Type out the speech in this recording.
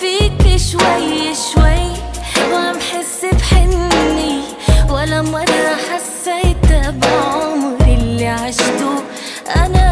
فيك شوي شوي وعم حس بحني. ولا مرة حسيت بعمري اللي عشته. أنا